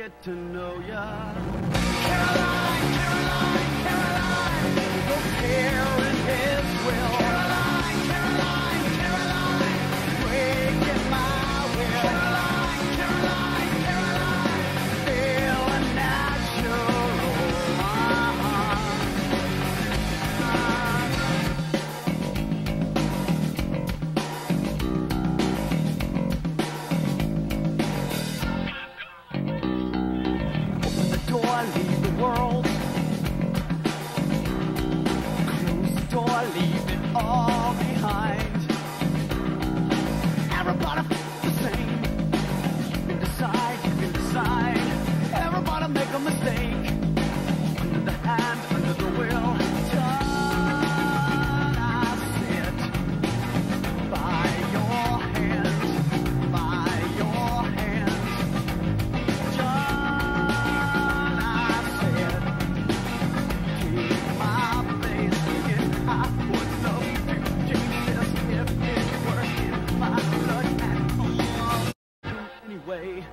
get to know ya. door, leave the world. Close the door, leave it all. way.